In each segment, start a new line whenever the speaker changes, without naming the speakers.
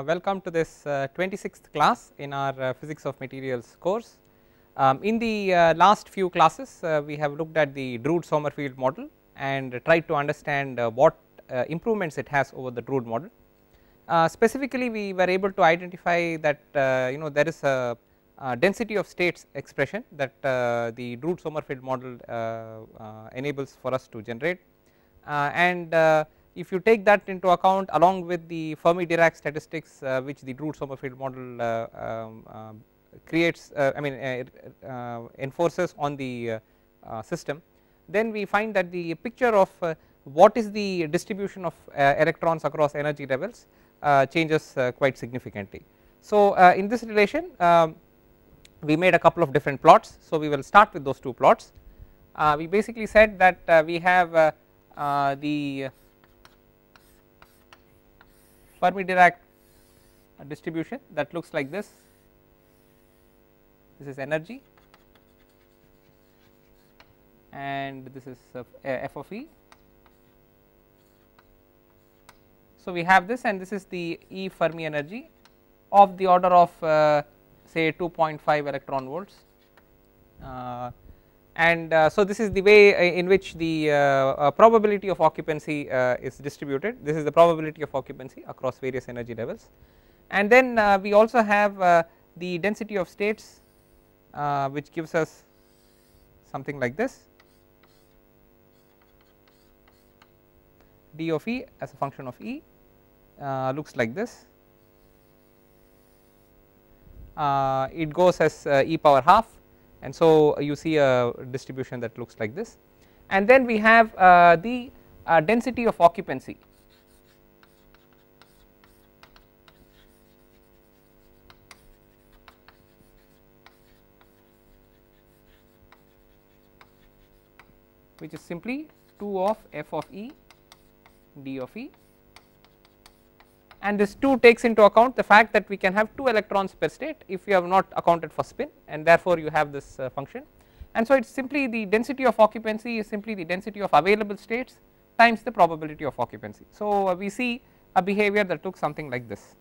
Uh, welcome to this uh, 26th class in our uh, physics of materials course. Um, in the uh, last few classes uh, we have looked at the Drude Sommerfeld model and tried to understand uh, what improvements it has over the Drude model. Specifically we were able to identify that you know there is a, a density of states expression that the Drude Sommerfeld model enables for us to generate and if you take that into account along with the Fermi Dirac statistics uh, which the Drude Sommerfeld model uh, um, uh, creates uh, I mean uh, uh, enforces on the system then we find that the picture of what is the distribution of electrons across energy levels changes quite significantly. So in this relation um, we made a couple of different plots so we will start with those two plots we basically said that we have the Fermi Dirac distribution that looks like this. This is energy. And this is uh, f of e. So, we have this and this is the E Fermi energy of the order of uh, say 2.5 electron volts. Uh, and uh, so this is the way uh, in which the uh, probability of occupancy is distributed. This is the probability of occupancy across various energy levels. And then we also have the density of states which gives us something like this. D of E as a function of E uh, looks like this. Uh, it goes as uh, e power half and so you see a distribution that looks like this. And then we have uh, the uh, density of occupancy. Which is simply 2 of f of e d of e and this 2 takes into account the fact that we can have 2 electrons per state if you have not accounted for spin and therefore you have this uh, function and so it is simply the density of occupancy is simply the density of available states times the probability of occupancy. So, uh, we see a behavior that looks something like this.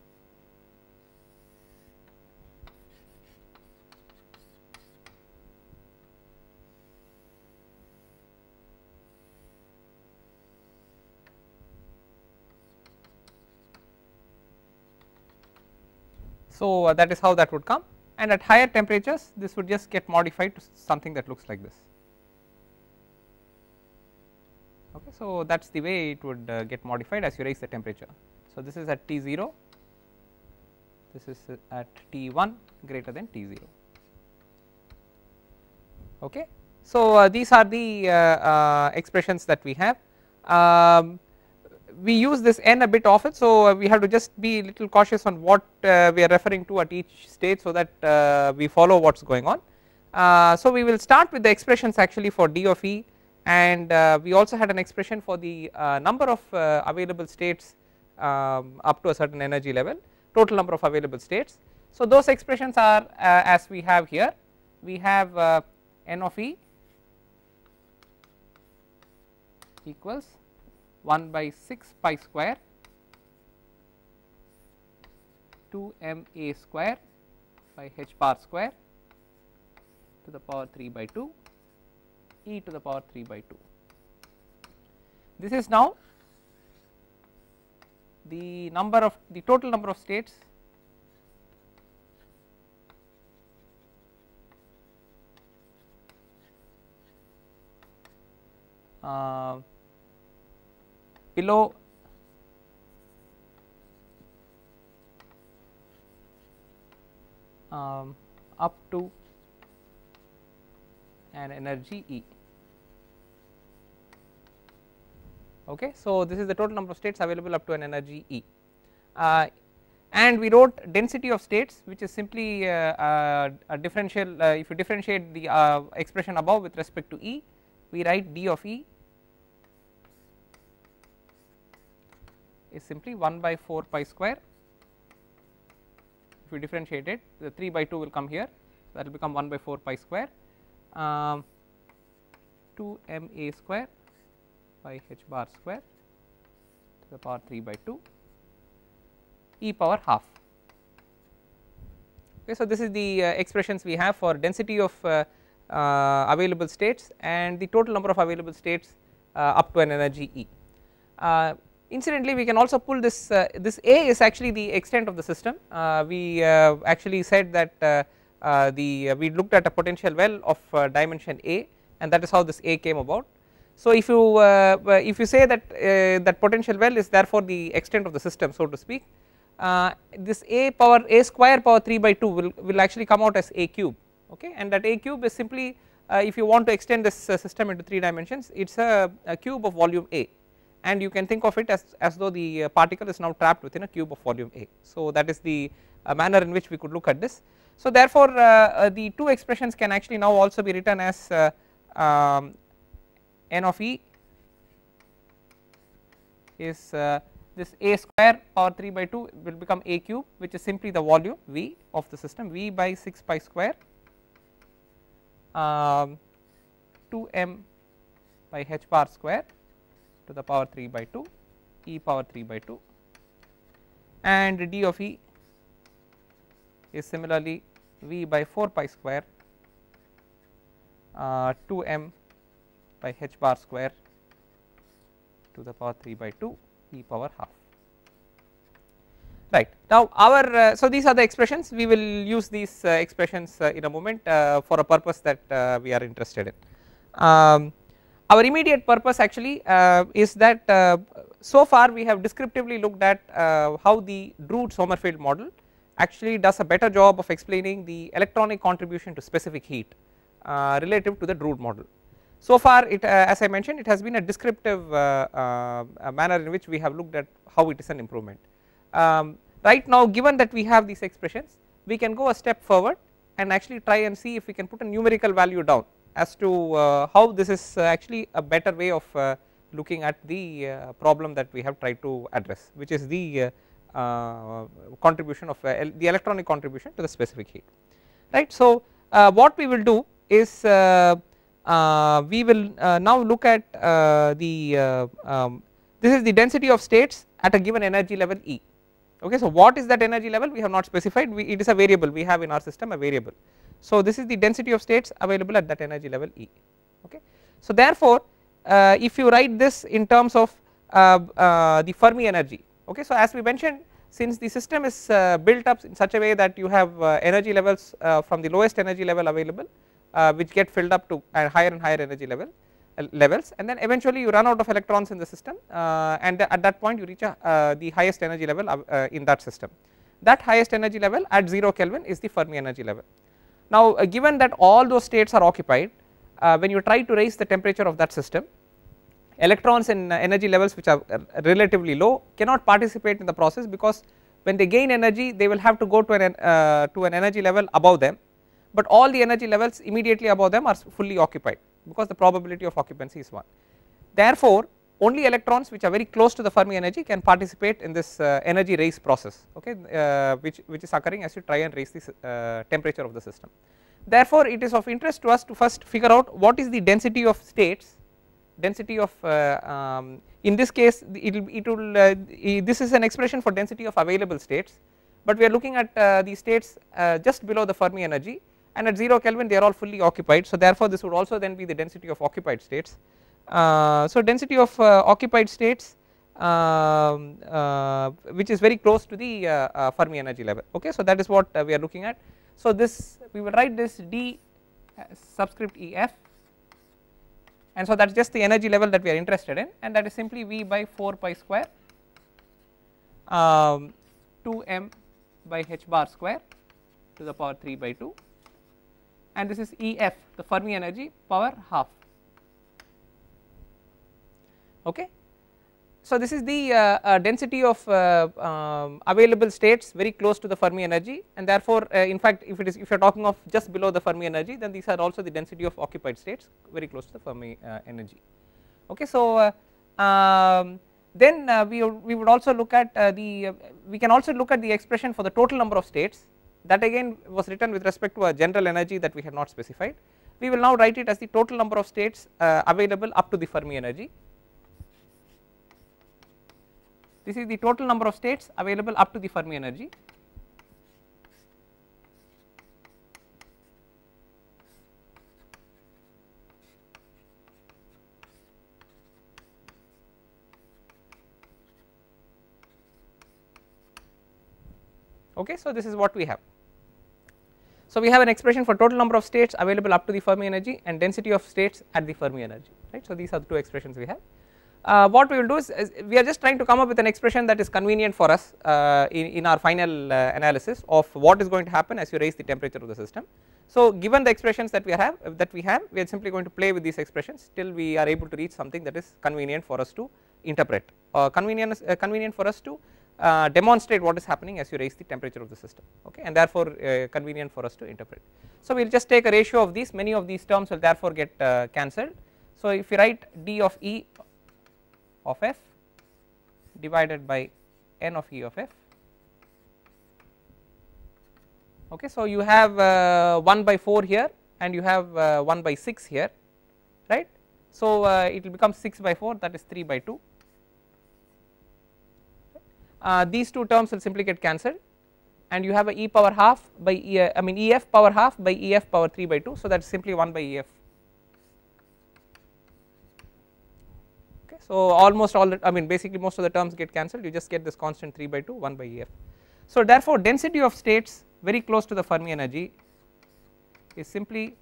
So, uh, that is how that would come and at higher temperatures this would just get modified to something that looks like this. Okay, so that is the way it would uh, get modified as you raise the temperature. So, this is at T 0, this is at T 1 greater than T 0. Okay. So, uh, these are the uh, uh, expressions that we have. Um, we use this n a bit often. So, uh, we have to just be a little cautious on what uh, we are referring to at each stage so that uh, we follow what is going on. so, we will start with the expressions actually for d of e and we also had an expression for the number of available states um, up to a certain energy level total number of available states. So, those expressions are as we have here we have n of e equals 1 by 6 pi square 2 m a square by h bar square to the power 3 by 2 e to the power 3 by 2. This is now the number of the total number of states uh, below um, up to an energy E. Okay. So, this is the total number of states available up to an energy E. Uh, and we wrote density of states which is simply uh, uh, a differential uh, if you differentiate the uh, expression above with respect to E we write d of E is simply 1 by 4 pi square if you differentiate it the 3 by 2 will come here that will become 1 by 4 pi square um, 2 m a square by h bar square to the power 3 by 2 e power half. Okay, so, this is the uh, expressions we have for density of uh, uh, available states and the total number of available states uh, up to an energy E. Uh, incidentally, we can also pull this uh, this A is actually the extent of the system. we actually said that the we looked at a potential well of dimension A and that is how this A came about. So, if you if you say that that potential well is therefore the extent of the system so to speak uh, this a power a square power 3 by 2 will, will actually come out as a cube okay and that a cube is simply uh, if you want to extend this uh, system into 3 dimensions it is a, a, cube of volume A and you can think of it as, as though the uh, particle is now trapped within a cube of volume A. So that is the uh, manner in which we could look at this. So therefore the two expressions can actually now also be written as um, n of E is this a square power 3 by 2 will become a cube which is simply the volume V of the system V by 6 pi square um, 2 m by h bar square to the power 3 by 2 e power 3 by 2 and d of E is similarly V by 4 pi square uh, 2 m by h bar square to the power 3 by 2 e power half right. Now our uh, so these are the expressions we will use these uh, expressions uh, in a moment uh, for a purpose that uh, we are interested in. Um, our immediate purpose actually uh, is that so far we have descriptively looked at how the Drude Sommerfeld model actually does a better job of explaining the electronic contribution to specific heat relative to the Drude model. So far it uh, as I mentioned it has been a descriptive uh, uh, manner in which we have looked at how it is an improvement. Um, right now given that we have these expressions we can go a step forward and actually try and see if we can put a numerical value down as to uh, how this is actually a better way of uh, looking at the uh, problem that we have tried to address which is the contribution of the electronic contribution to the specific heat right. So what we will do is uh, we will uh, now look at uh, the um, this is the density of states at a given energy level E okay? So what is that energy level? We have not specified. We, it is a variable. We have in our system a variable so this is the density of states available at that energy level E okay so therefore uh, if you write this in terms of uh, uh, the Fermi energy okay so as we mentioned since the system is built up in such a way that you have energy levels from the lowest energy level available uh, which get filled up to higher and higher energy level uh, levels and then eventually you run out of electrons in the system uh, and at that point you reach a, uh, the highest energy level uh, in that system. That highest energy level at 0 Kelvin is the Fermi energy level. Now uh, given that all those states are occupied uh, when you try to raise the temperature of that system electrons in uh, energy levels which are uh, relatively low cannot participate in the process because when they gain energy they will have to go to an, to an energy level above them but all the energy levels immediately above them are fully occupied because the probability of occupancy is 1. Therefore, only electrons which are very close to the Fermi energy can participate in this uh, energy raise process okay uh, which which is occurring as you try and raise the uh, temperature of the system. Therefore, it is of interest to us to first figure out what is the density of states density of uh, um, in this case it will it will uh, this is an expression for density of available states but we are looking at uh, the states just below the Fermi energy and at 0 Kelvin they are all fully occupied. So therefore this would also then be the density of occupied states. Uh, so density of uh, occupied states um, uh, which is very close to the Fermi energy level. Okay so that is what we are looking at. So this we will write this D subscript EF and so that is just the energy level that we are interested in. And that is simply V by 4 pi square um, 2 m by h bar square to the power 3 by 2 and this is EF the Fermi energy power half okay. So this is the uh, uh, density of uh, um, available states very close to the Fermi energy and therefore uh, in fact if it is if you are talking of just below the Fermi energy then these are also the density of occupied states very close to the Fermi uh, energy okay. So uh, um, then we, we would also look at the we can also look at the expression for the total number of states that again was written with respect to a general energy that we had not specified. We will now write it as the total number of states available up to the Fermi energy. This is the total number of states available up to the Fermi energy. Okay so this is what we have. So we have an expression for total number of states available up to the Fermi energy and density of states at the Fermi energy right? So these are the two expressions we have uh, what we will do is, is, we are just trying to come up with an expression that is convenient for us uh, in, in our final uh, analysis of what is going to happen as you raise the temperature of the system. So given the expressions that we have that we have we are simply going to play with these expressions till we are able to reach something that is convenient for us to interpret uh, convenient uh, convenient for us to uh, demonstrate what is happening as you raise the temperature of the system okay and therefore uh, convenient for us to interpret. So we will just take a ratio of these many of these terms will therefore get cancelled. So if you write d of E of f divided by n of E of f. Okay so you have uh, 1 by 4 here and you have uh, 1 by 6 here right? So uh, it will become 6 by 4 that is 3 by 2 uh, these two terms will simply get cancelled and you have a e power half by e, I mean ef power half by ef power 3 by 2 so that is simply 1 by ef okay so almost all the I mean basically most of the terms get cancelled. You just get this constant 3 by 2 1 by ef so therefore density of states very close to the Fermi energy is simply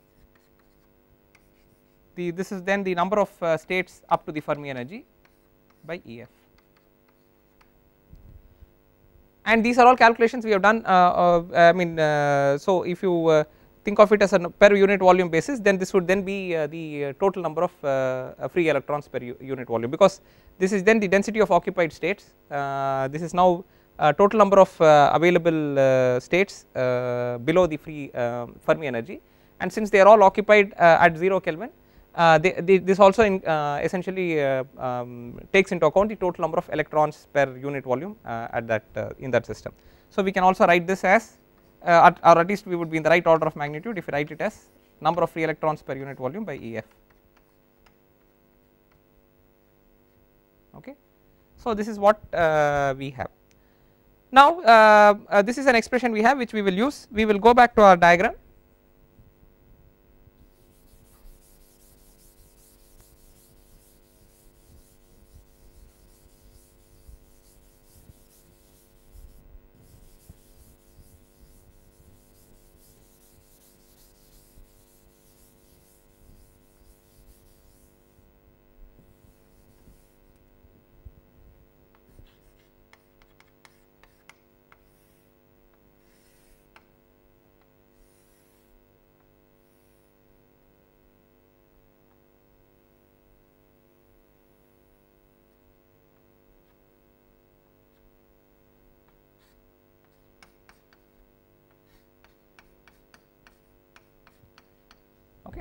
the this is then the number of uh, states up to the Fermi energy by ef and these are all calculations we have done uh, uh, I mean uh, so if you uh, think of it as a per unit volume basis then this would then be uh, the uh, total number of free electrons per unit volume. Because this is then the density of occupied states. This is now total number of available states below the free Fermi energy. And since they are all occupied at 0 Kelvin uh, they, they, this also in, uh, essentially uh, um, takes into account the total number of electrons per unit volume at that in that system. So we can also write this as Uh, at, or at least we would be in the right order of magnitude if we write it as number of free electrons per unit volume by EF. Okay. So this is what uh, we have. Now uh, uh, this is an expression we have which we will use we will go back to our diagram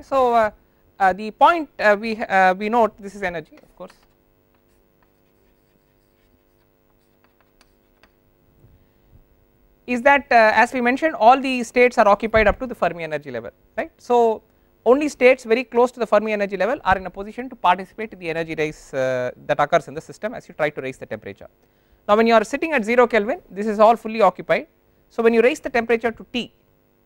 so uh, uh, the point uh, we we note this is energy of course. Is that as we mentioned all the states are occupied up to the Fermi energy level right? So only states very close to the Fermi energy level are in a position to participate in the energy rise uh, that occurs in the system as you try to raise the temperature. Now when you are sitting at 0 Kelvin this is all fully occupied. So when you raise the temperature to T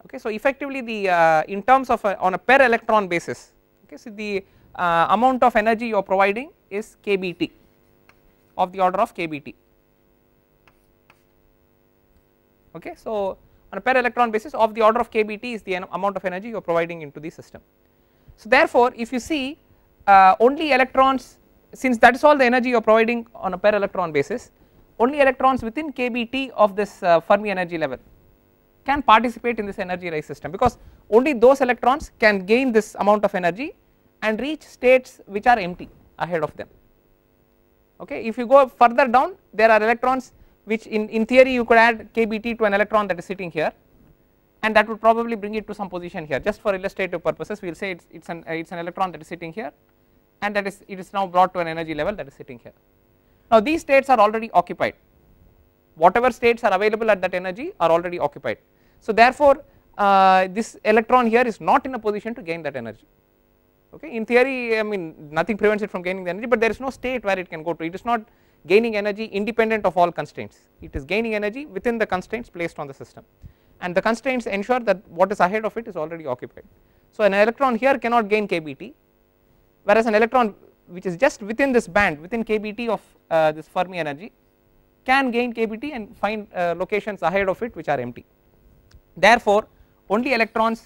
okay so effectively the uh, in terms of a, on a per electron basis okay so the uh, amount of energy you are providing is kbt of the order of kbt okay so on a per electron basis of the order of kbt is the amount of energy you are providing into the system. So therefore if you see uh, only electrons since that is all the energy you are providing on a per electron basis only electrons within kbt of this uh, fermi energy level can participate in this energy rise system because only those electrons can gain this amount of energy and reach states which are empty ahead of them. Okay? If you go further down there are electrons which in, in theory you could add kbt to an electron that is sitting here and that would probably bring it to some position here. Just for illustrative purposes we will say it's, it's an uh, an electron that is sitting here and that is it is now brought to an energy level that is sitting here. Now these states are already occupied whatever states are available at that energy are already occupied. So therefore uh, this electron here is not in a position to gain that energy. Okay? In theory I mean nothing prevents it from gaining the energy but there is no state where it can go to. It is not gaining energy independent of all constraints. It is gaining energy within the constraints placed on the system. And the constraints ensure that what is ahead of it is already occupied. So an electron here cannot gain kBt whereas an electron which is just within this band within kBt of uh, this Fermi energy can gain kBt and find uh, locations ahead of it which are empty. Therefore, only electrons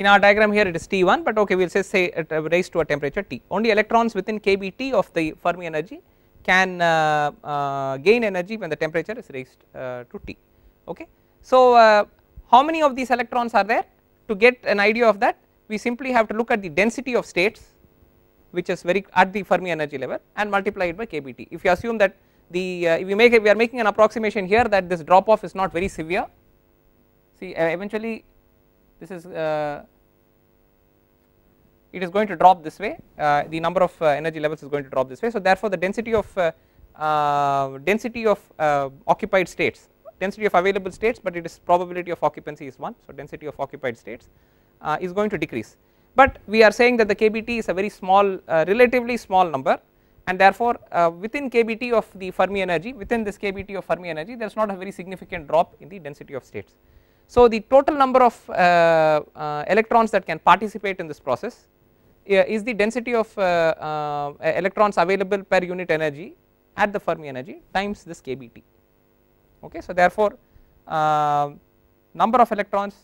in our diagram here it is T1 but okay we will say say it uh, raised to a temperature T. Only electrons within kBt of the Fermi energy can uh, uh, gain energy when the temperature is raised uh, to T. Okay. So uh, how many of these electrons are there? To get an idea of that we simply have to look at the density of states which is very at the Fermi energy level and multiply it by kBt if you assume that the uh, if we make it we are making an approximation here that this drop off is not very severe see eventually this is uh, it is going to drop this way. Uh, the number of uh, energy levels is going to drop this way. So therefore the density of density of occupied states density of available states but it is probability of occupancy is 1 so density of occupied states is going to decrease. But we are saying that the kBt is a very small relatively small number and therefore uh, within kBt of the Fermi energy within this kBt of Fermi energy there is not a very significant drop in the density of states. So, the total number of uh, uh, electrons that can participate in this process uh, is the density of electrons available per unit energy at the Fermi energy times this kBt okay. So, therefore, number of electrons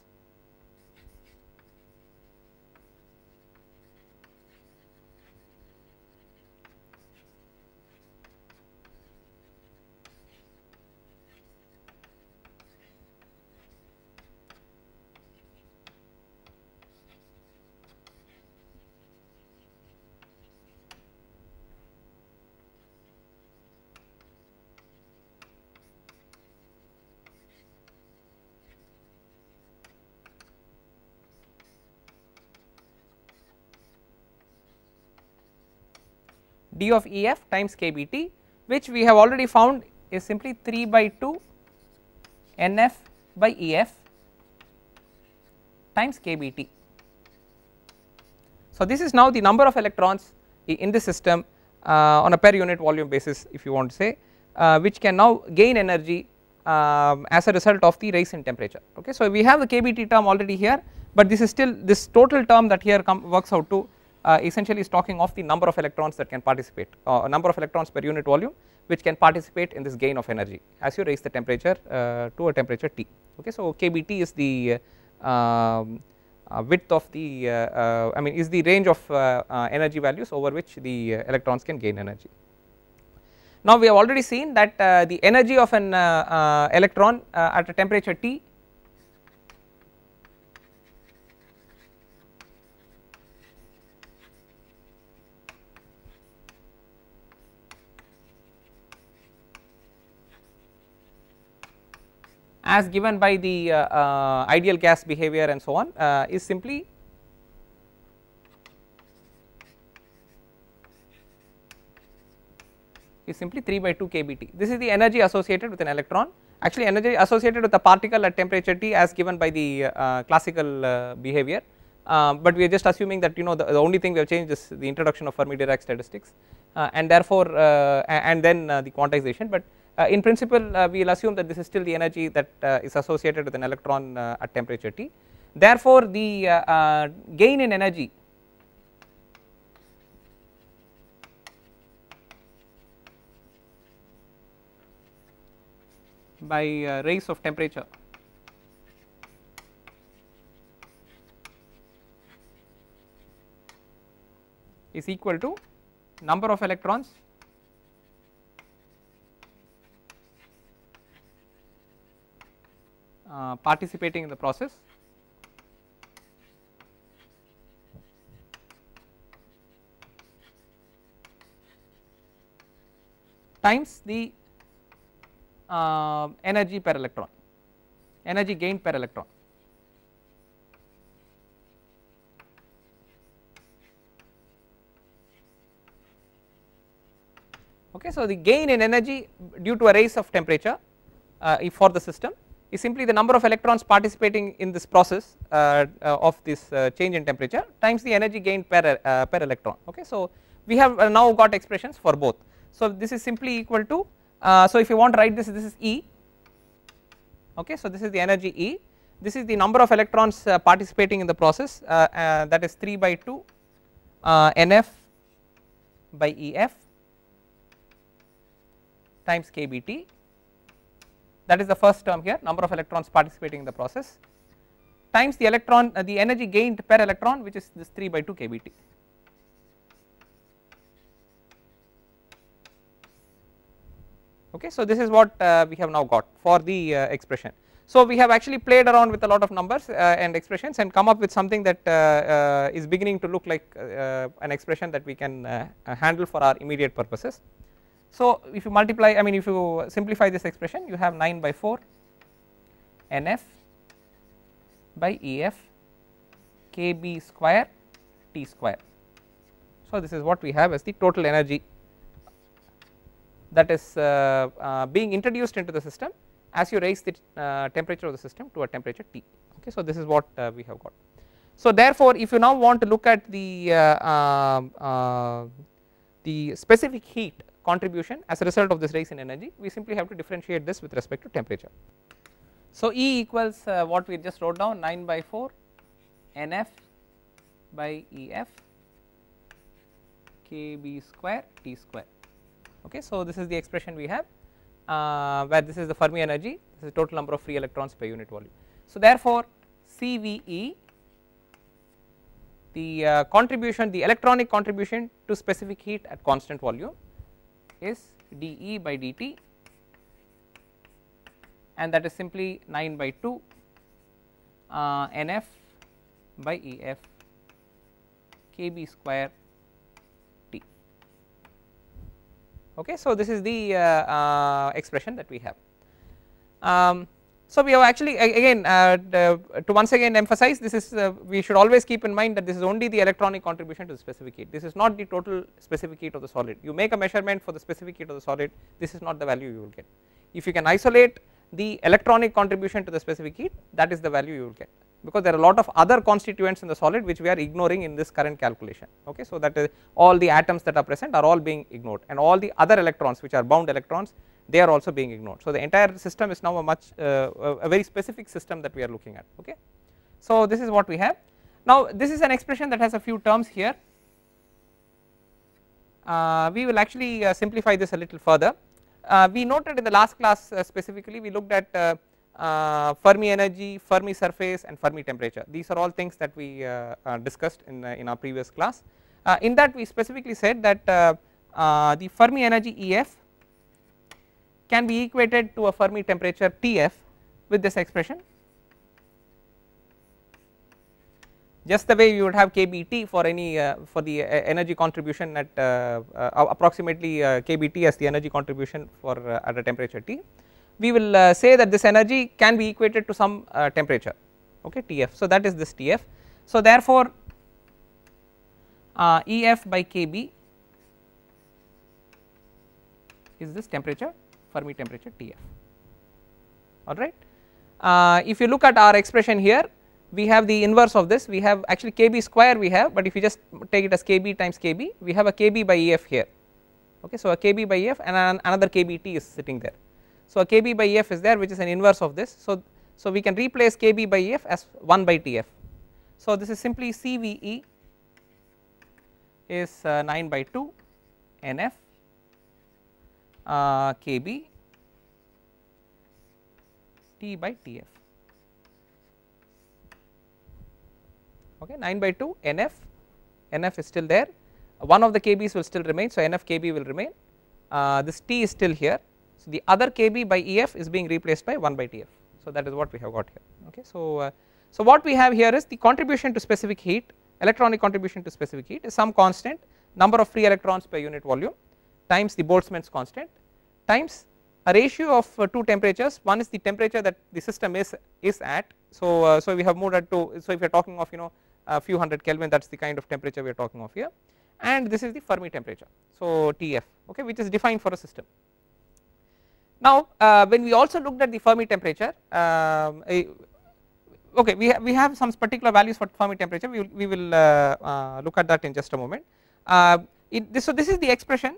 d of Ef times kBt which we have already found is simply 3 by 2 Nf by Ef times kBt. So, this is now the number of electrons in the system uh, on a per unit volume basis if you want to say uh, which can now gain energy um, as a result of the rise in temperature okay. So, we have the kBt term already here but this is still this total term that here works out to uh, essentially is talking of the number of electrons that can participate uh, number of electrons per unit volume which can participate in this gain of energy as you raise the temperature uh, to a temperature T okay. So, KBT is the um, uh, width of the uh, uh, I mean is the range of energy values over which the electrons can gain energy. Now, we have already seen that the energy of an electron at a temperature T as given by the uh, uh, ideal gas behavior and so on uh, is simply is simply 3 by 2 kBt. This is the energy associated with an electron. Actually energy associated with a particle at temperature T as given by the uh, classical uh, behavior, uh, but we are just assuming that you know the, the, only thing we have changed is the introduction of Fermi Dirac statistics and therefore and then the quantization, but Uh, in principle uh, we will assume that this is still the energy that uh, is associated with an electron uh, at temperature T. Therefore, the uh, gain in energy by rise of temperature is equal to number of electrons Uh, participating in the process. Times the uh, energy per electron energy gained per electron. Okay so the gain in energy due to a rise of temperature uh, for the system is simply the number of electrons participating in this process uh, uh, of this uh, change in temperature times the energy gained per uh, per electron. Okay so we have now got expressions for both. So this is simply equal to so if you want to write this this is E. Okay so this is the energy E. This is the number of electrons participating in the process that is 3 by 2 NF by EF times kBt that is the first term here number of electrons participating in the process times the electron uh, the energy gained per electron which is this 3 by 2 kBt. Okay, so this is what uh, we have now got for the uh, expression. So we have actually played around with a lot of numbers uh, and expressions and come up with something that uh, uh, is beginning to look like an expression that we can handle for our immediate purposes. So if you multiply I mean if you simplify this expression you have 9 by 4 NF by EF KB square T square. So this is what we have as the total energy that is uh, uh, being introduced into the system as you raise the uh, temperature of the system to a temperature T okay. So this is what uh, we have got. So therefore if you now want to look at the uh, uh, the specific heat contribution as a result of this rise in energy we simply have to differentiate this with respect to temperature. So E equals uh, what we just wrote down 9 by 4 NF by EF KB square T square okay. So this is the expression we have uh, where this is the Fermi energy this is total number of free electrons per unit volume. So therefore CVE the uh, contribution the electronic contribution to specific heat at constant volume is dE by dt and that is simply 9 by 2 uh, NF by EF KB square T. Okay, so this is the uh, uh, expression that we have. Um, so we have actually again uh, to once again emphasize this is uh, we should always keep in mind that this is only the electronic contribution to the specific heat. This is not the total specific heat of the solid. You make a measurement for the specific heat of the solid this is not the value you will get. If you can isolate the electronic contribution to the specific heat that is the value you will get. Because there are a lot of other constituents in the solid which we are ignoring in this current calculation. Okay? So that is all the atoms that are present are all being ignored. And all the other electrons which are bound electrons they are also being ignored. So the entire system is now a much uh, a very specific system that we are looking at okay. So this is what we have. Now this is an expression that has a few terms here. Uh, we will actually uh, simplify this a little further. Uh, we noted in the last class uh, specifically we looked at uh, Fermi energy, Fermi surface and Fermi temperature. These are all things that we discussed in, in our previous class. in that we specifically said that the Fermi energy EF can be equated to a Fermi temperature Tf with this expression. Just the way you would have kBt for any uh, for the uh, energy contribution at uh, uh approximately uh, kBt as the energy contribution for uh, at a temperature T. We will say that this energy can be equated to some temperature okay Tf. So that is this Tf. So therefore EF by kB is this temperature Fermi temperature Tf. Alright. Uh, if you look at our expression here we have the inverse of this. We have actually kb square we have but if you just take it as kb times kb we have a kb by ef here. Okay so a kb by ef and an another kbt is sitting there. So a kb by ef is there which is an inverse of this. So so we can replace kb by ef as 1 by tf. So this is simply cve is uh, 9 by 2 nf uh, kb t by tf okay 9 by 2 nf nf is still there. One of the kb's will still remain so nf kb will remain. Uh, this t is still here. So the other kb by ef is being replaced by 1 by tf so that is what we have got here. Okay so uh, so what we have here is the contribution to specific heat electronic contribution to specific heat is some constant number of free electrons per unit volume times the Boltzmann's constant times a ratio of uh, two temperatures. One is the temperature that the system is is at. So uh, so we have moved to so if you are talking of you know a few hundred kelvin that is the kind of temperature we are talking of here. And this is the Fermi temperature so Tf okay which is defined for a system. Now uh, when we also looked at the Fermi temperature um, okay we, ha we have some particular values for Fermi temperature. We will, we will uh, uh, look at that in just a moment. Uh, this, so this is the expression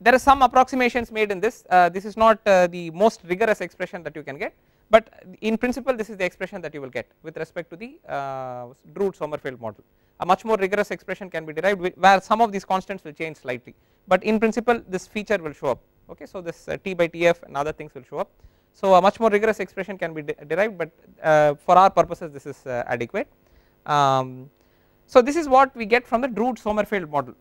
there are some approximations made in this. Uh, this is not uh, the most rigorous expression that you can get but in principle this is the expression that you will get with respect to the uh, Drude Sommerfeld model. A much more rigorous expression can be derived where some of these constants will change slightly but in principle this feature will show up. Okay so this uh, t by tf and other things will show up. So a much more rigorous expression can be de derived but uh, for our purposes this is uh, adequate. Um, so this is what we get from the Drude Sommerfeld model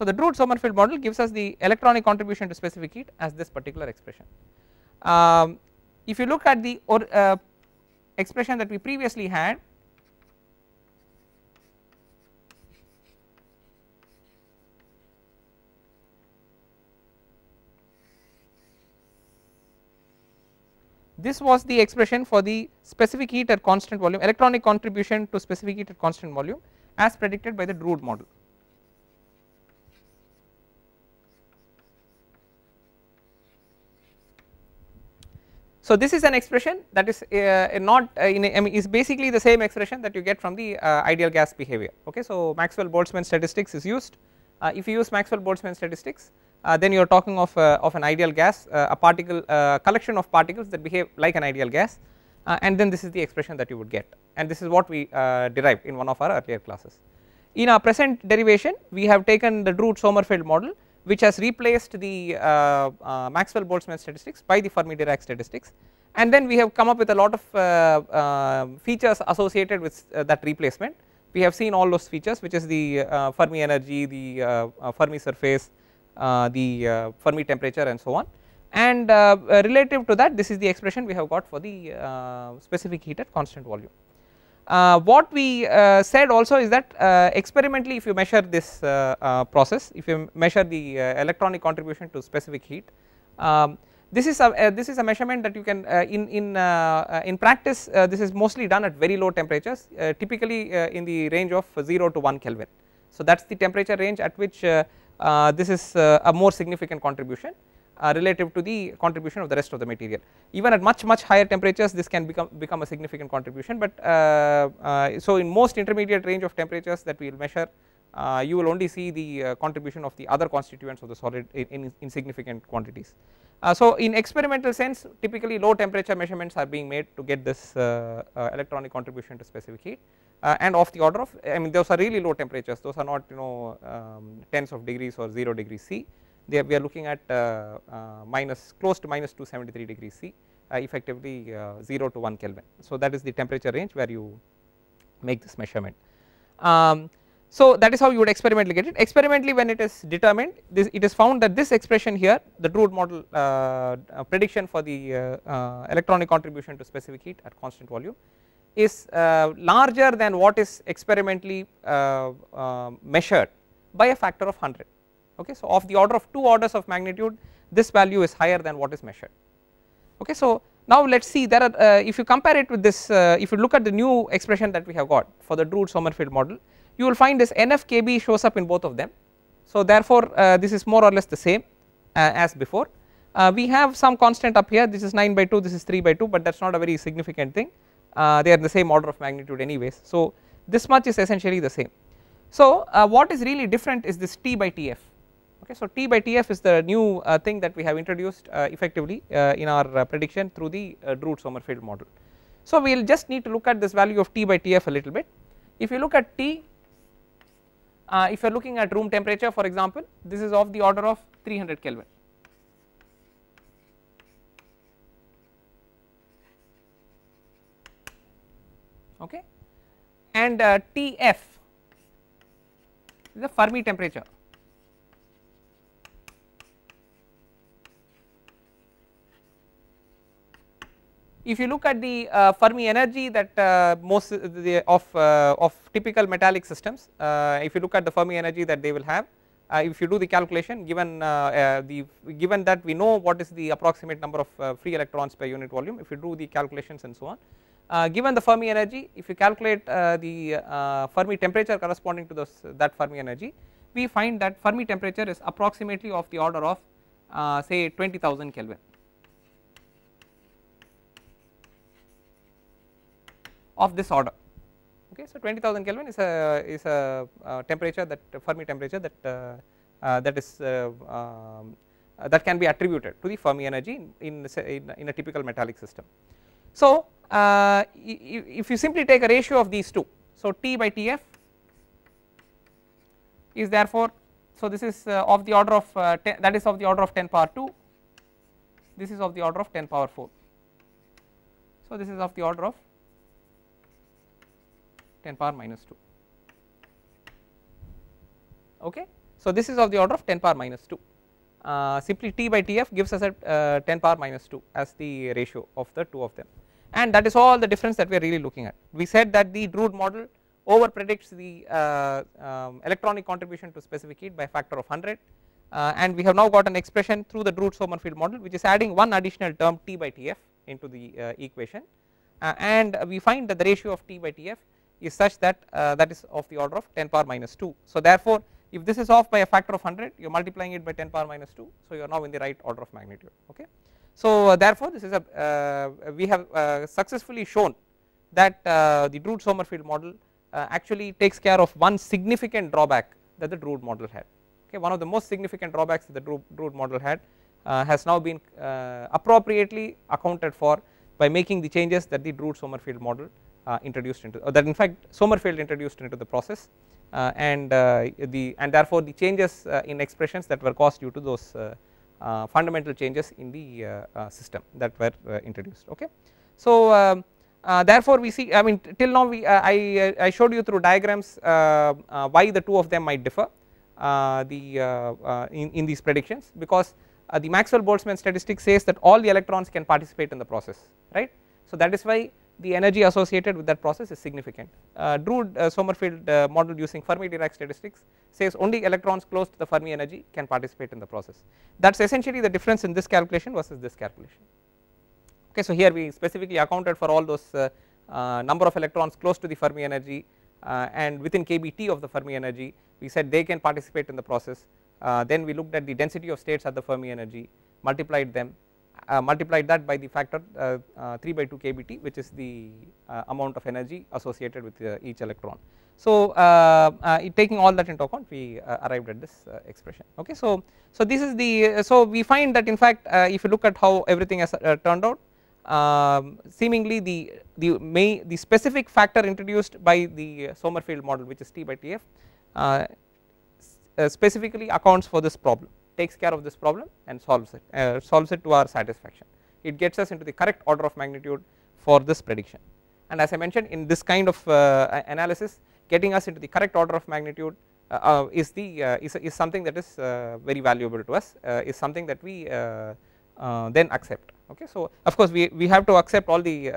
So the Drude Sommerfeld model gives us the electronic contribution to specific heat as this particular expression. Um, if you look at the or, uh, expression that we previously had this was the expression for the specific heat at constant volume electronic contribution to specific heat at constant volume as predicted by the Drude model. So this is an expression that is uh, not uh, in a, I mean is basically the same expression that you get from the uh, ideal gas behavior. Okay? So Maxwell Boltzmann statistics is used. Uh, if you use Maxwell Boltzmann statistics uh, then you are talking of uh, of an ideal gas a particle collection of particles that behave like an ideal gas and then this is the expression that you would get. And this is what we derived in one of our earlier classes. In our present derivation we have taken the Drude Sommerfeld model which has replaced the uh, uh, Maxwell Boltzmann statistics by the Fermi Dirac statistics. And then we have come up with a lot of uh, uh features associated with uh, that replacement. We have seen all those features which is the uh, Fermi energy, the Fermi surface, the Fermi temperature and so on. And relative to that this is the expression we have got for the specific heat at constant volume. Uh, what we uh, said also is that uh, experimentally if you measure this uh, uh, process if you measure the uh, electronic contribution to specific heat um, this is a this is a measurement that you can in in in practice this is mostly done at very low temperatures typically in the range of 0 to 1 Kelvin. So that is the temperature range at which this is a more significant contribution uh, relative to the contribution of the rest of the material. Even at much much higher temperatures this can become become a significant contribution but uh, uh, so in most intermediate range of temperatures that we will measure uh, you will only see the uh, contribution of the other constituents of the solid in, in insignificant quantities. Uh, so in experimental sense typically low temperature measurements are being made to get this electronic contribution to specific heat and of the order of I mean those are really low temperatures those are not you know um, tens of degrees or 0 degrees C they we are looking at uh, uh, minus close to minus 273 degrees C uh, effectively 0 to 1 Kelvin. So that is the temperature range where you make this measurement. Um, so that is how you would experimentally get it. Experimentally when it is determined this it is found that this expression here the Drude model uh, uh, prediction for the uh, electronic contribution to specific heat at constant volume is larger than what is experimentally measured by a factor of 100 okay so of the order of 2 orders of magnitude this value is higher than what is measured. Okay so now let us see there are uh, if you compare it with this uh, if you look at the new expression that we have got for the Drude Sommerfeld model you will find this NFKB shows up in both of them. So therefore uh, this is more or less the same uh, as before. Uh, we have some constant up here. This is 9 by 2 this is 3 by 2 but that is not a very significant thing. Uh, they are the same order of magnitude anyways. So this much is essentially the same. So what is really different is this T by TF okay. So T by Tf is the new uh, thing that we have introduced uh, effectively uh, in our uh, prediction through the uh, Drude Sommerfeld model. So we will just need to look at this value of T by Tf a little bit. If you look at T, uh, if you are looking at room temperature for example, this is of the order of 300 Kelvin. okay and Tf is the Fermi temperature if you look at the uh, Fermi energy that uh, most the, of uh, of typical metallic systems, uh, if you look at the Fermi energy that they will have, uh, if you do the calculation, given uh, the given that we know what is the approximate number of free electrons per unit volume, if you do the calculations and so on, given the Fermi energy, if you calculate the Fermi temperature corresponding to those that Fermi energy, we find that Fermi temperature is approximately of the order of say 20,000 Kelvin. Of this order. Okay so 20000 kelvin is a is a uh, temperature that fermi temperature that uh, uh, that is um, that can be attributed to the fermi energy in in, in a typical metallic system. So if you simply take a ratio of these two so t by tf is therefore so this is uh, of the order of uh, ten, that is of the order of 10 power 2 this is of the order of 10 power 4 so this is of the order of 10 power minus 2 okay? So this is of the order of 10 power minus 2 uh, simply t by tf gives us a uh, 10 power minus 2 as the ratio of the two of them. And that is all the difference that we are really looking at. We said that the Drude model over predicts the uh, um, electronic contribution to specific heat by a factor of 100 uh, and we have now got an expression through the Drude Sommerfeld model which is adding one additional term t by tf into the uh, equation. Uh, and we find that the ratio of t by tf is such that uh, that is of the order of 10 power minus 2. So therefore if this is off by a factor of 100 you are multiplying it by 10 power minus 2 so you are now in the right order of magnitude okay. So uh, therefore this is a uh, we have uh, successfully shown that uh, the Drude Sommerfeld model uh, actually takes care of one significant drawback that the Drude model had okay one of the most significant drawbacks that the Drude model had has now been appropriately accounted for by making the changes that the Drude Sommerfeld model uh, Uh, introduced into uh, that in fact Sommerfeld introduced into the process uh, and uh, the and therefore the changes uh, in expressions that were caused due to those fundamental changes in the system that were introduced okay. So um, uh, therefore we see I mean till now we uh, I, I showed you through diagrams uh, why the two of them might differ the in, in these predictions because the Maxwell Boltzmann statistic says that all the electrons can participate in the process right. So that is why the energy associated with that process is significant. Uh, Drude uh, Sommerfeld uh, model using Fermi Dirac statistics says only electrons close to the Fermi energy can participate in the process. That is essentially the difference in this calculation versus this calculation. Okay, so here we specifically accounted for all those uh, uh, number of electrons close to the Fermi energy uh, and within kBt of the Fermi energy we said they can participate in the process. then we looked at the density of states at the Fermi energy, multiplied them Uh, multiplied that by the factor uh, uh, 3 by 2 kBt which is the uh, amount of energy associated with uh, each electron. So taking all that into account we arrived at this expression okay. So, so this is the so we find that in fact if you look at how everything has turned out um, seemingly the the may the specific factor introduced by the Sommerfeld model which is T by Tf uh, specifically accounts for this problem takes care of this problem and solves it uh, solves it to our satisfaction. It gets us into the correct order of magnitude for this prediction. And as I mentioned in this kind of uh, analysis getting us into the correct order of magnitude uh, uh is the uh, is, is something that is uh, very valuable to us is something that we then accept. Okay? So of course we, we have to accept all the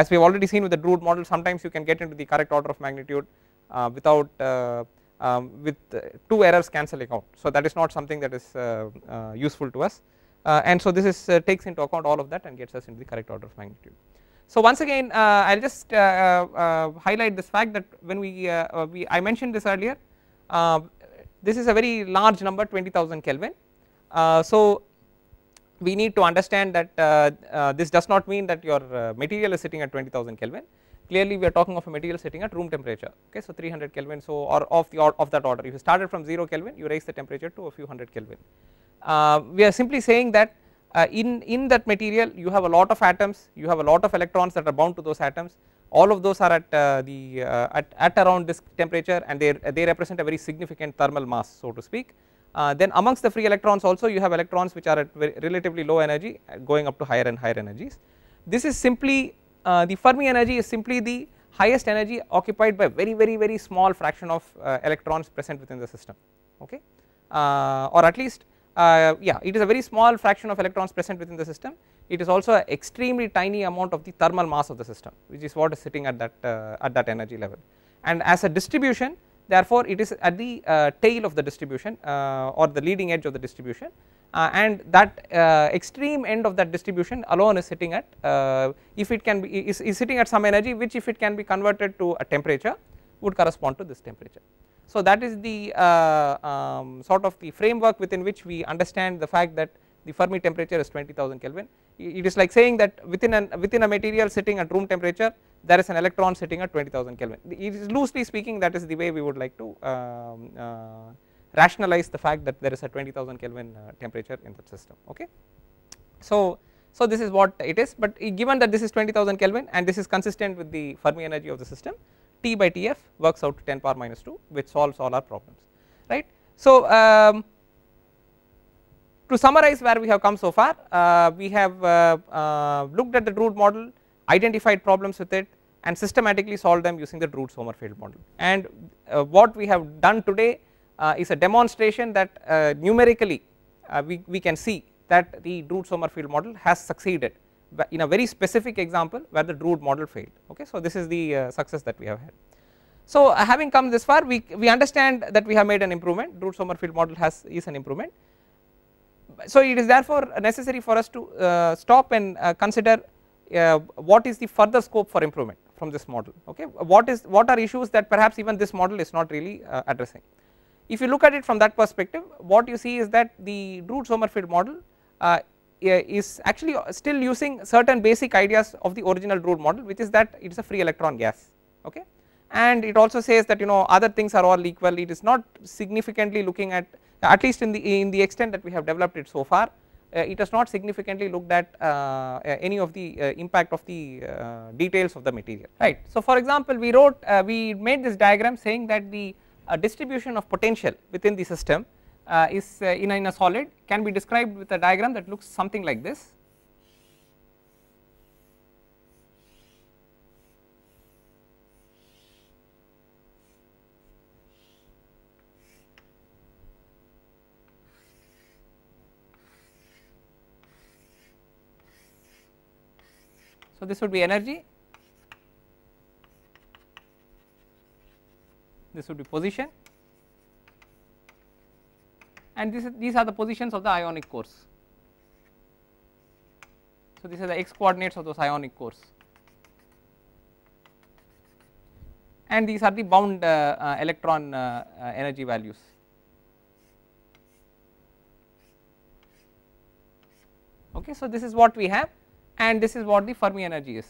as we have already seen with the Drude model sometimes you can get into the correct order of magnitude without um, with uh, two errors cancelling out. So that is not something that is uh, uh, useful to us and so this is takes into account all of that and gets us into the correct order of magnitude. So once again I will just highlight this fact that when we, we I mentioned this earlier this is a very large number 20,000 Kelvin. so we need to understand that uh, uh, this does not mean that your uh, material is sitting at 20,000 Kelvin clearly we are talking of a material sitting at room temperature okay? So 300 kelvin so or of the of that order. If you started from 0 kelvin you raise the temperature to a few hundred kelvin. Uh, we are simply saying that uh, in in that material you have a lot of atoms you have a lot of electrons that are bound to those atoms. All of those are at uh, the uh, at, at around this temperature and they they represent a very significant thermal mass so to speak. Uh, then amongst the free electrons also you have electrons which are at relatively low energy uh, going up to higher and higher energies. This is simply uh, the Fermi energy is simply the highest energy occupied by very very very small fraction of uh, electrons present within the system okay? Uh, or at least uh, yeah it is a very small fraction of electrons present within the system. It is also an extremely tiny amount of the thermal mass of the system which is what is sitting at that uh, at that energy level. And as a distribution therefore it is at the uh, tail of the distribution or the leading edge of the distribution and that uh, extreme end of that distribution alone is sitting at if it can be is, is sitting at some energy which if it can be converted to a temperature would correspond to this temperature. So that is the um, sort of the framework within which we understand the fact that the Fermi temperature is 20,000 Kelvin. It is like saying that within an within a material sitting at room temperature there is an electron sitting at 20,000 Kelvin. It is loosely speaking that is the way we would like to um, uh, rationalize the fact that there is a 20,000 Kelvin uh, temperature in the system. Okay. So so this is what it is, but given that this is 20,000 Kelvin and this is consistent with the Fermi energy of the system, T by Tf works out to 10 power minus 2, which solves all our problems, right. So um, to summarize where we have come so far, uh, we have uh, uh, looked at the Drude model, identified problems with it and systematically solved them using the Drude Sommerfeld model. And uh, what we have done today is a demonstration that uh, numerically we, we can see that the Drude Sommerfeld model has succeeded in a very specific example where the Drude model failed. Okay, so this is the success that we have had. So having come this far, we we understand that we have made an improvement. Drude Sommerfeld model has is an improvement so it is therefore necessary for us to uh, stop and uh, consider uh, what is the further scope for improvement from this model okay what is what are issues that perhaps even this model is not really uh, addressing if you look at it from that perspective what you see is that the Drude Sommerfeld model uh, is actually still using certain basic ideas of the original Drude model which is that it is a free electron gas okay and it also says that you know other things are all equal it is not significantly looking at at least in the in the extent that we have developed it so far uh, it has not significantly looked at uh, uh, any of the impact of the details of the material right. So for example we wrote we made this diagram saying that the distribution of potential within the system uh, is uh, in a, in a solid can be described with a diagram that looks something like this. So, this would be energy, this would be position and this is, these are the positions of the ionic cores. So, these are the x coordinates of those ionic cores and these are the bound uh, uh, electron uh, uh energy values. Okay, so, this is what we have and this is what the Fermi energy is.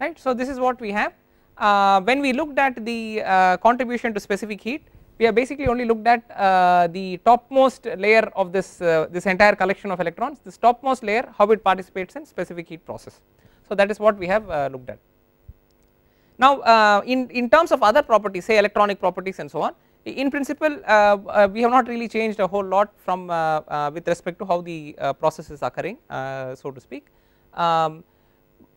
Right. So, this is what we have uh, when we looked at the uh, contribution to specific heat we have basically only looked at uh, the topmost layer of this uh, this entire collection of electrons this topmost layer how it participates in specific heat process. So, that is what we have uh, looked at. Now, uh, in, in terms of other properties say electronic properties and so on in principle we have not really changed a whole lot from with respect to how the process is occurring so to speak. Um,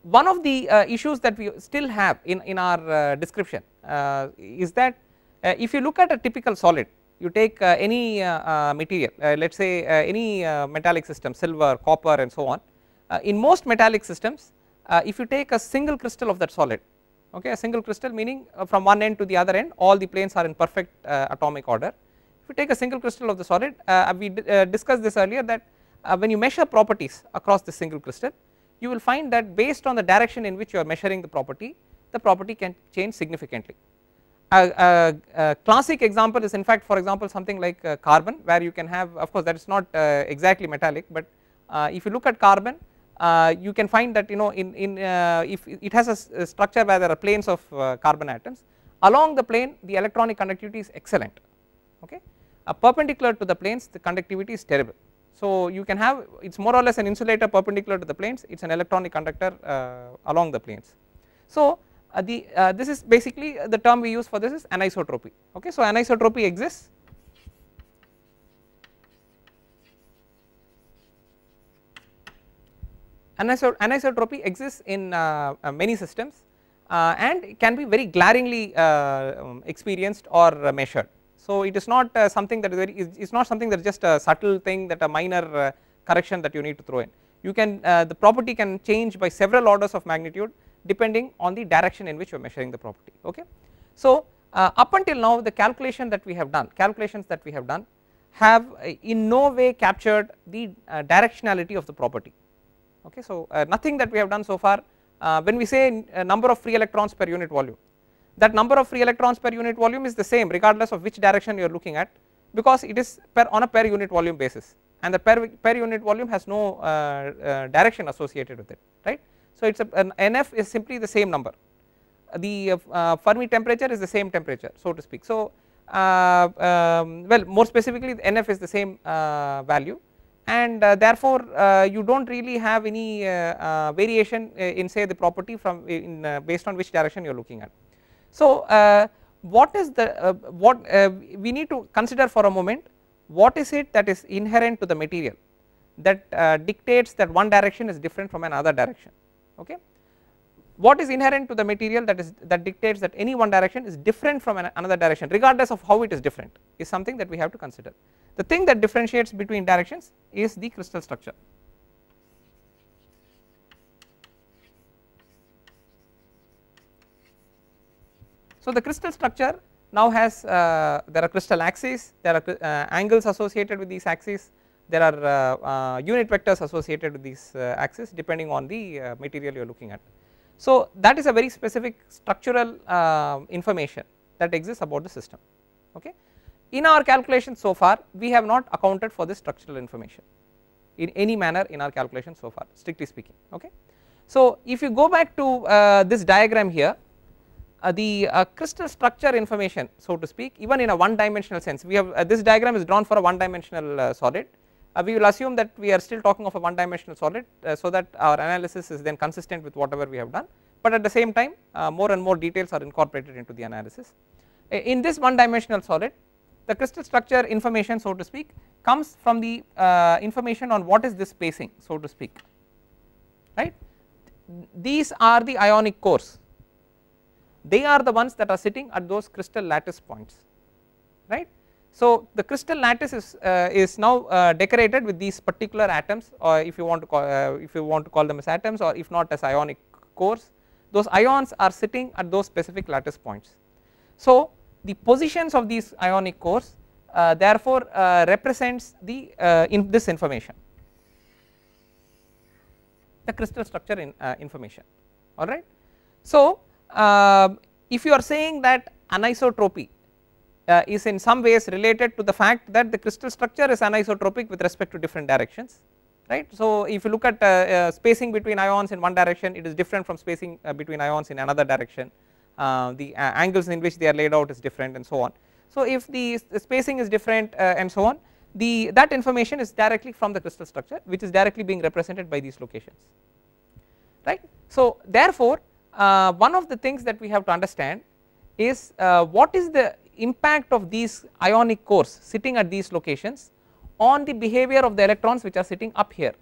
one of the uh, issues that we still have in, in our uh, description uh, is that if you look at a typical solid you take any material let us say any metallic system silver copper and so on in most metallic systems if you take a single crystal of that solid okay a single crystal meaning uh, from one end to the other end all the planes are in perfect uh, atomic order. If you take a single crystal of the solid uh, we discussed this earlier that when you measure properties across the single crystal you will find that based on the direction in which you are measuring the property the property can change significantly. A, a, a, classic example is in fact for example something like uh, carbon where you can have of course that is not uh, exactly metallic but uh, if you look at carbon uh, you can find that you know in, in uh, if it has a, a, structure where there are planes of uh, carbon atoms along the plane the electronic conductivity is excellent okay perpendicular to the planes the conductivity is terrible. So you can have it is more or less an insulator perpendicular to the planes it is an electronic conductor uh, along the planes. So uh, the uh, this is basically the term we use for this is anisotropy okay so anisotropy exists anisotropy exists in uh, many systems uh, and can be very glaringly uh, um, experienced or measured. So it is not uh, something that is very is, is not something that is just a subtle thing that a minor uh, correction that you need to throw in. You can uh, the property can change by several orders of magnitude depending on the direction in which you are measuring the property okay. So up until now the calculation that we have done calculations that we have done have in no way captured the directionality of the property okay. So nothing that we have done so far when we say number of free electrons per unit volume that number of free electrons per unit volume is the same regardless of which direction you are looking at because it is per on a per unit volume basis and the per, per unit volume has no uh, uh, direction associated with it right. So it is an NF is simply the same number the uh, Fermi temperature is the same temperature so to speak. So uh, um, well more specifically the NF is the same uh, value and uh, therefore uh, you do not really have any uh, variation in say the property from in based on which direction you are looking at. So uh, what is the uh, what uh, we need to consider for a moment what is it that is inherent to the material that dictates that one direction is different from another direction okay what is inherent to the material that is that dictates that any one direction is different from an another direction regardless of how it is different is something that we have to consider. The thing that differentiates between directions is the crystal structure. So the crystal structure now has uh, there are crystal axes, there are uh, angles associated with these axes, there are uh, uh unit vectors associated with these uh, axes depending on the uh, material you are looking at. So that is a very specific structural information that exists about the system okay in our calculation so far we have not accounted for this structural information in any manner in our calculation so far strictly speaking okay. So if you go back to this diagram here uh, the uh, crystal structure information so to speak even in a one dimensional sense. We have uh, this diagram is drawn for a one dimensional uh, solid. Uh, we will assume that we are still talking of a one dimensional solid so that our analysis is then consistent with whatever we have done. But at the same time more and more details are incorporated into the analysis. In this one dimensional solid the crystal structure information so to speak comes from the uh, information on what is this spacing so to speak. Right? These are the ionic cores they are the ones that are sitting at those crystal lattice points right? So the crystal lattice is uh, is now uh, decorated with these particular atoms or if you want to call uh, if you want to call them as atoms or if not as ionic cores those ions are sitting at those specific lattice points. So the positions of these ionic cores uh, therefore uh, represents the uh, in this information the crystal structure in information. Alright. So if you are saying that anisotropy uh, is in some ways related to the fact that the crystal structure is anisotropic with respect to different directions right. So if you look at uh, uh, spacing between ions in one direction it is different from spacing between ions in another direction uh, the uh, angles in which they are laid out is different and so on. So if the, the spacing is different uh, and so on the that information is directly from the crystal structure which is directly being represented by these locations right. So therefore uh, one of the things that we have to understand is uh, what is the impact of these ionic cores sitting at these locations on the behavior of the electrons which are sitting up here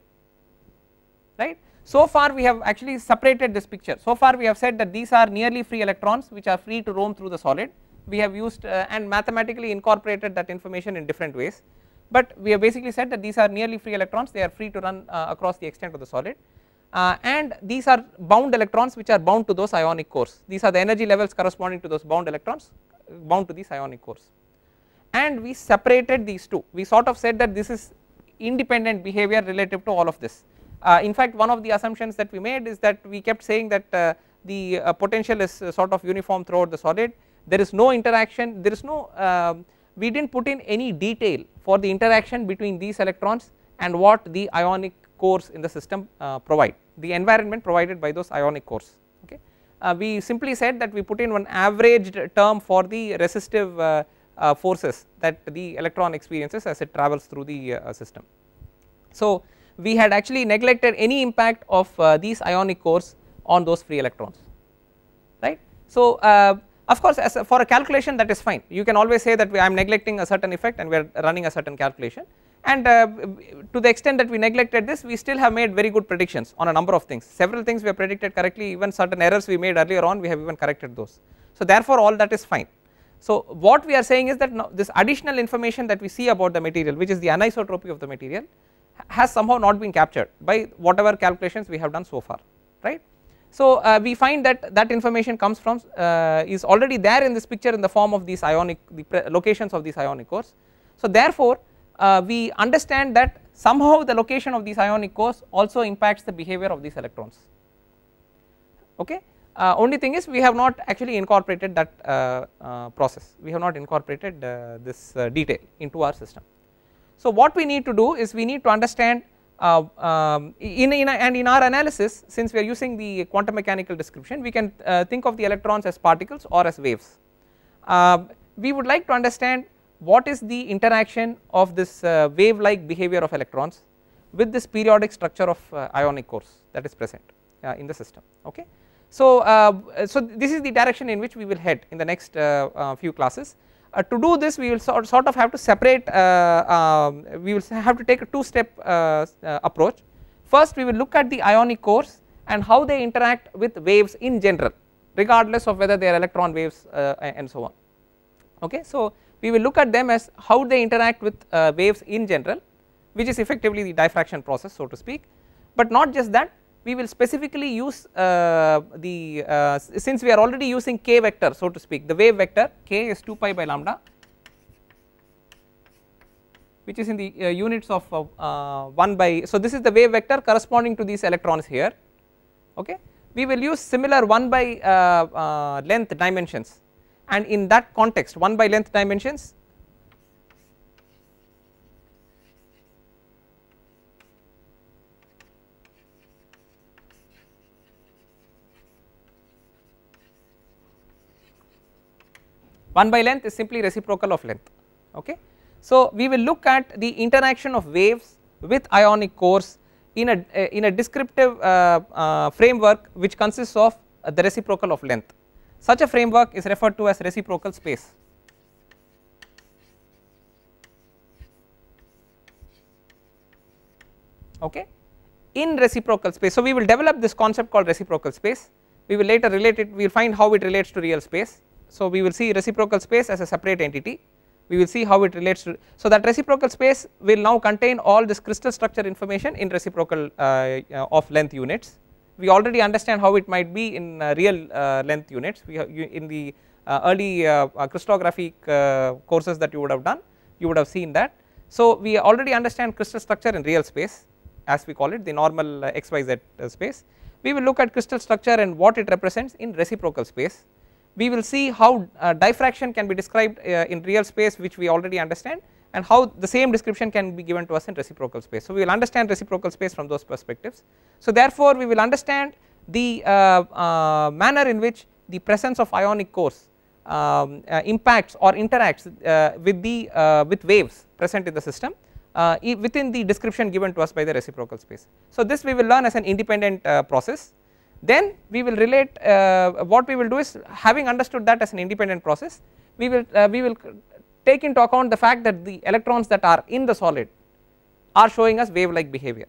right so far we have actually separated this picture. So far we have said that these are nearly free electrons which are free to roam through the solid. We have used uh, and mathematically incorporated that information in different ways. But we have basically said that these are nearly free electrons, they are free to run uh, across the extent of the solid. Uh, and these are bound electrons which are bound to those ionic cores. These are the energy levels corresponding to those bound electrons bound to these ionic cores. And we separated these two. We sort of said that this is independent behavior relative to all of this. Uh, in fact one of the assumptions that we made is that we kept saying that uh, the uh, potential is sort of uniform throughout the solid there is no interaction there is no um, we did not put in any detail for the interaction between these electrons and what the ionic cores in the system uh, provide the environment provided by those ionic cores okay. Uh, we simply said that we put in one averaged term for the resistive uh, forces that the electron experiences as it travels through the system. So we had actually neglected any impact of uh, these ionic cores on those free electrons right. So uh, of course as a, for a calculation that is fine you can always say that I am neglecting a certain effect and we are running a certain calculation and uh, to the extent that we neglected this we still have made very good predictions on a number of things several things we have predicted correctly even certain errors we made earlier on we have even corrected those. So therefore all that is fine. So what we are saying is that this additional information that we see about the material which is the anisotropy of the material has somehow not been captured by whatever calculations we have done so far right. So uh, we find that that information comes from uh, is already there in this picture in the form of these ionic the locations of these ionic cores. So therefore uh, we understand that somehow the location of these ionic cores also impacts the behavior of these electrons okay. Uh, only thing is we have not actually incorporated that uh, uh, process we have not incorporated this detail into our system. So what we need to do is we need to understand uh, um, in, in a, and in our analysis since we are using the quantum mechanical description we can uh, think of the electrons as particles or as waves. Uh, we would like to understand what is the interaction of this uh, wave like behavior of electrons with this periodic structure of uh, ionic cores that is present uh, in the system okay. So, so this is the direction in which we will head in the next few classes. Uh, to do this we will sort, sort of have to separate uh, um, we will have to take a two step uh, approach. First we will look at the ionic cores and how they interact with waves in general regardless of whether they are electron waves and so on okay? So we will look at them as how they interact with waves in general which is effectively the diffraction process so to speak. But not just that we will specifically use uh, the uh, since we are already using k vector so to speak the wave vector k is 2 pi by lambda which is in the uh, units of uh, 1 by so this is the wave vector corresponding to these electrons here okay? We will use similar 1 by uh, uh, length dimensions and in that context 1 by length dimensions 1 by length is simply reciprocal of length okay. So we will look at the interaction of waves with ionic cores in a in a descriptive uh, uh, framework which consists of the reciprocal of length such a framework is referred to as reciprocal space. Okay? In reciprocal space so we will develop this concept called reciprocal space. We will later relate it we will find how it relates to real space. So we will see reciprocal space as a separate entity. We will see how it relates to so that reciprocal space will now contain all this crystal structure information in reciprocal uh, uh, of length units we already understand how it might be in uh, real uh, length units. We in the uh, early uh, uh, crystallographic uh, courses that you would have done you would have seen that. So we already understand crystal structure in real space as we call it the normal xyz space. We will look at crystal structure and what it represents in reciprocal space. We will see how diffraction can be described in real space which we already understand and how the same description can be given to us in reciprocal space. So we will understand reciprocal space from those perspectives. So therefore we will understand the uh, uh manner in which the presence of ionic cores um, uh, impacts or interacts uh, with the with waves present in the system within the description given to us by the reciprocal space. So this we will learn as an independent process then we will relate uh, what we will do is having understood that as an independent process we will uh, we will take into account the fact that the electrons that are in the solid are showing us wave like behavior.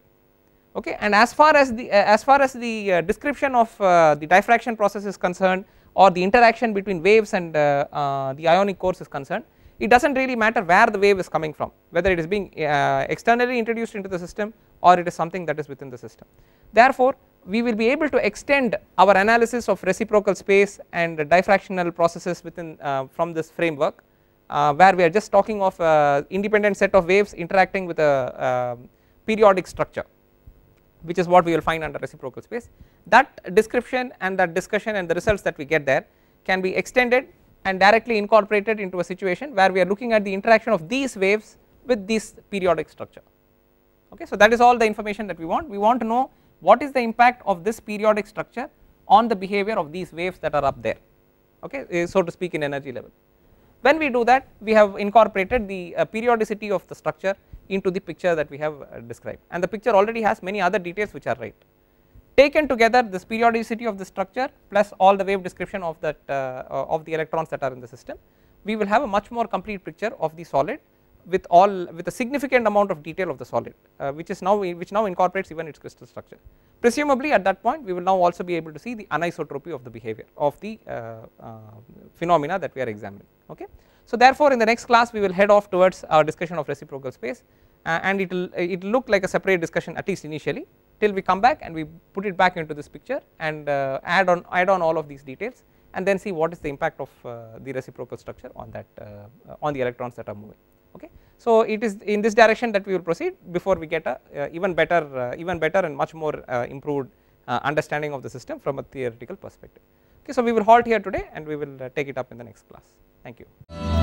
Okay? And as far as the uh, as far as the uh, description of uh, the diffraction process is concerned or the interaction between waves and uh, the ionic cores is concerned it does not really matter where the wave is coming from whether it is being externally introduced into the system or it is something that is within the system. Therefore we will be able to extend our analysis of reciprocal space and diffractional processes within uh, from this framework uh, where we are just talking of uh, independent set of waves interacting with a periodic structure which is what we will find under reciprocal space. That description and that discussion and the results that we get there can be extended and directly incorporated into a situation where we are looking at the interaction of these waves with this periodic structure. Okay so that is all the information that we want. We want to know what is the impact of this periodic structure on the behavior of these waves that are up there okay eh, so to speak in energy level when we do that we have incorporated the uh, periodicity of the structure into the picture that we have uh, described. And the picture already has many other details which are right. Taken together this periodicity of the structure plus all the wave description of that uh, of the electrons that are in the system we will have a much more complete picture of the solid with all with a significant amount of detail of the solid uh, which is now which now incorporates even its crystal structure. Presumably at that point we will now also be able to see the anisotropy of the behavior of the uh, uh, phenomena that we are examining okay. So therefore in the next class we will head off towards our discussion of reciprocal space uh, and it will it will look like a separate discussion at least initially till we come back and we put it back into this picture and add on add on all of these details and then see what is the impact of uh, the reciprocal structure on that uh, on the electrons that are moving okay. So it is in this direction that we will proceed before we get a uh, even better uh, even better and much more uh, improved uh, understanding of the system from a theoretical perspective okay. So we will halt here today and we will take it up in the next class thank you.